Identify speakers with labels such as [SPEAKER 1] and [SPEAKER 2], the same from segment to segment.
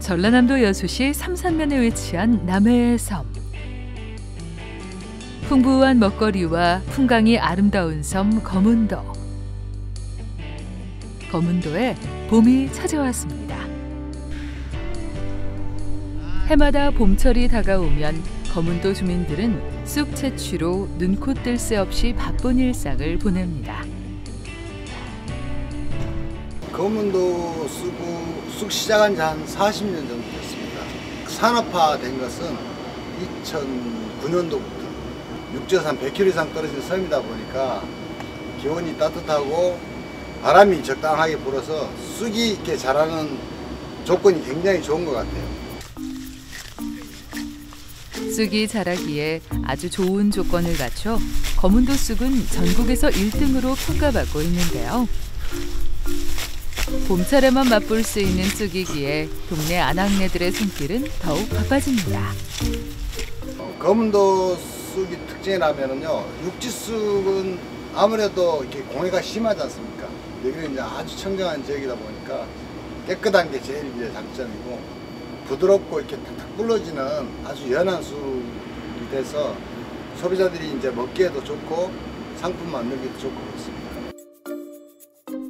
[SPEAKER 1] 전라남도 여수시 삼산면에 위치한 남해의 섬. 풍부한 먹거리와 풍광이 아름다운 섬 거문도. 거문도에 봄이 찾아왔습니다. 해마다 봄철이 다가오면 거문도 주민들은 쑥 채취로 눈코 뜰 새 없이 바쁜 일상을 보냅니다.
[SPEAKER 2] 검은도 쓰고 쑥 시작한 지 한 40년 정도 됐습니다. 산업화된 것은 2009년도부터 육지에서 100km 이상 떨어진 섬이다 보니까 기온이 따뜻하고 바람이 적당하게 불어서 쑥이 이렇게 자라는 조건이 굉장히 좋은 것 같아요.
[SPEAKER 1] 쑥이 자라기에 아주 좋은 조건을 갖춰 거문도 쑥은 전국에서 1등으로 평가받고 있는데요. 봄철에만 맛볼 수 있는 쑥이기에 동네 아낙네들의 손길은 더욱 바빠집니다.
[SPEAKER 2] 어, 검은도 쑥이 특징이라면요 육지 쑥은 아무래도 이렇게 공해가 심하지 않습니까? 여기는 이제 아주 청정한 지역이다 보니까 깨끗한 게 제일 이제 장점이고 부드럽고 이렇게 탁탁 불러지는 아주 연한 쑥이 돼서 소비자들이 이제 먹기에도 좋고 상품 만들기도 좋고 그렇습니다.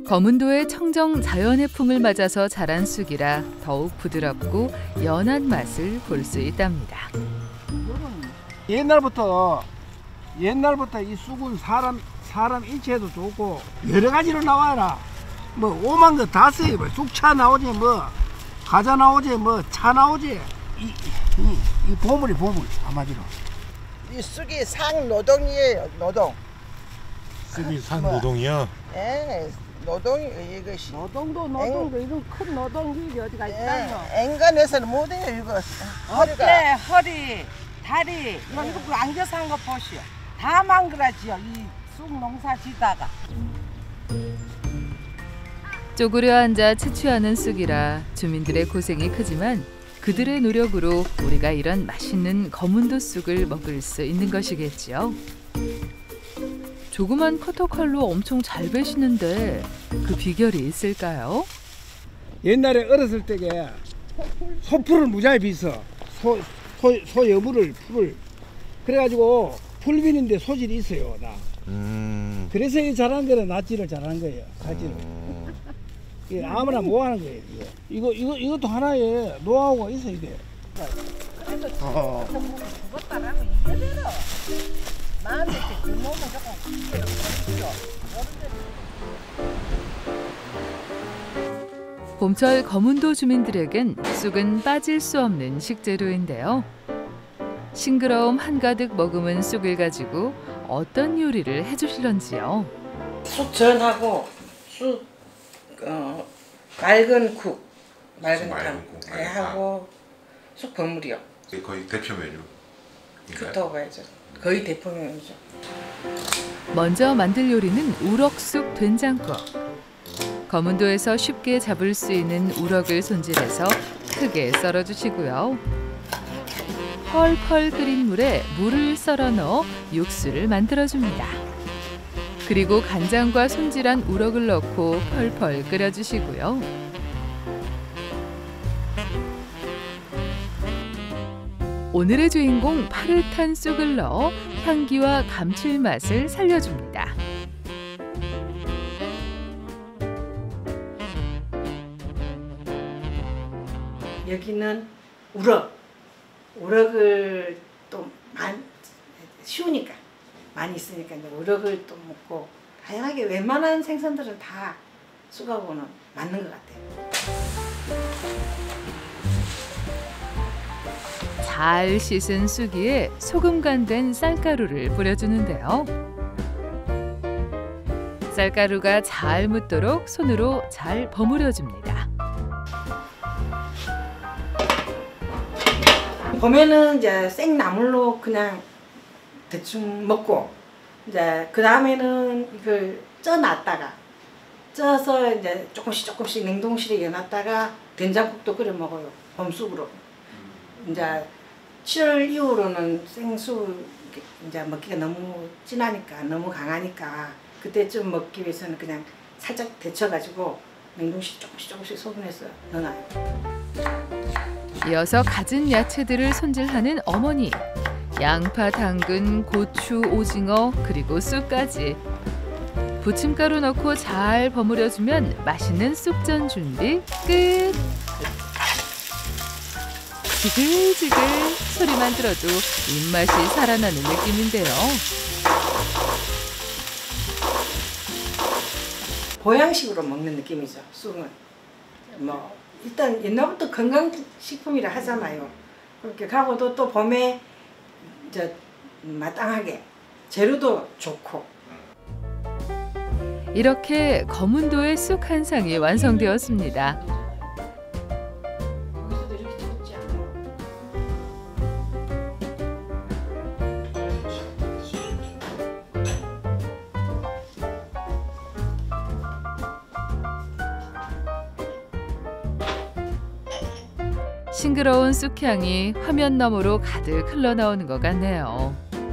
[SPEAKER 1] 거문도의 청정 자연의 품을 맞아서 자란 쑥이라 더욱 부드럽고 연한 맛을 볼 수 있답니다.
[SPEAKER 3] 옛날부터 옛날부터 이 쑥은 사람 사람 인체에도 좋고 여러 가지로 나와라. 뭐 오만 거다 써요. 뭐 쑥차 나오지 뭐 과자 나오지 뭐 차 나오지 이, 이, 이 보물이 보물 한마디로.
[SPEAKER 4] 이 쑥이 상 노동이에요, 노동.
[SPEAKER 5] 쑥이 산 노동이요?
[SPEAKER 4] 예, 노동이 이것이.
[SPEAKER 6] 노동도 노동도 이건 큰 노동이 어디가 있다요.
[SPEAKER 4] 예, 엔간에서는 못해요, 이거.
[SPEAKER 6] 어깨, 허리, 다리 이거 이거 그 안겨서 한 거 보시오. 다 망그라지요. 이 쑥 농사 지다가.
[SPEAKER 1] 쪼그려 앉아 채취하는 쑥이라 주민들의 고생이 크지만 그들의 노력으로 우리가 이런 맛있는 거문도 쑥을 먹을 수 있는 것이겠지요. 조그만 커터칼로 엄청 잘 베시는데 그 비결이 있을까요?
[SPEAKER 3] 옛날에 어렸을 때게 소풀을 무지하게 비서 소, 소, 소 여부를 풀을. 그래가지고 풀 비는데 소질이 있어요 나
[SPEAKER 5] 음.
[SPEAKER 3] 그래서 이 잘하는 거는 낫지를 잘하는 거예요 가지를. 이게 아무나 못 하는 거예요 이거 이거 이거 이것도 하나의 노하우가 있어 이게 어.
[SPEAKER 4] 마음에 그 몸은 조금
[SPEAKER 1] 봄철 거문도 주민들에겐 쑥은 빠질 수 없는 식재료인데요. 싱그러움 한가득 머금은 쑥을 가지고 어떤 요리를 해주실런지요.
[SPEAKER 6] 쑥전하고 쑥 어, 맑은 국, 맑은
[SPEAKER 5] 쑥 맑은
[SPEAKER 6] 탕
[SPEAKER 5] 국,
[SPEAKER 6] 예,
[SPEAKER 5] 맑은
[SPEAKER 6] 하고 쑥 버무리요.
[SPEAKER 5] 이게 거의 대표 메뉴.
[SPEAKER 6] 그렇다고 봐야죠. 거의 대표 메뉴죠.
[SPEAKER 1] 먼저 만들 요리는 우럭쑥 된장국. 거문도에서 쉽게 잡을 수 있는 우럭을 손질해서 크게 썰어 주시고요. 펄펄 끓인 물에 물을 썰어 넣어 육수를 만들어 줍니다. 그리고 간장과 손질한 우럭을 넣고 펄펄 끓여 주시고요. 오늘의 주인공 파릇한 쑥을 넣어 향기와 감칠맛을 살려줍니다.
[SPEAKER 6] 여기는 우럭. 우럭을 또 많이 쉬우니까 많이 있으니까 우럭을 또 먹고 다양하게 웬만한 생선들은 다 쑥하고는 맞는 것 같아요.
[SPEAKER 1] 잘 씻은 쑥이에 소금 간된 쌀가루를 뿌려주는데요. 쌀가루가 잘 묻도록 손으로 잘 버무려줍니다.
[SPEAKER 6] 봄에는 이제 생나물로 그냥 대충 먹고 이제 그 다음에는 이걸 쪄놨다가 쪄서 이제 조금씩 조금씩 냉동실에 넣어놨다가 된장국도 끓여 먹어요 봄쑥으로 이제 7월 이후로는 생수 이제 먹기가 너무 진하니까 너무 강하니까 그때쯤 먹기 위해서는 그냥 살짝 데쳐가지고 냉동실 조금씩 조금씩 소분해서 넣어놔요.
[SPEAKER 1] 이어서 갖은 야채들을 손질하는 어머니. 양파, 당근, 고추, 오징어, 그리고 쑥까지. 부침가루 넣고 잘 버무려주면 맛있는 쑥전 준비 끝. 지글지글 소리만 들어도 입맛이 살아나는 느낌인데요.
[SPEAKER 6] 보양식으로 먹는 느낌이죠. 쑥은 뭐 일단 옛날부터 건강식품이라 하잖아요. 그렇게 하고도 또 봄에 이제 마땅하게 재료도 좋고
[SPEAKER 1] 이렇게 검은도의 쑥 한 상이 완성되었습니다. 싱그러운 쑥향이 화면 너머로 가득 흘러나오는 것 같네요.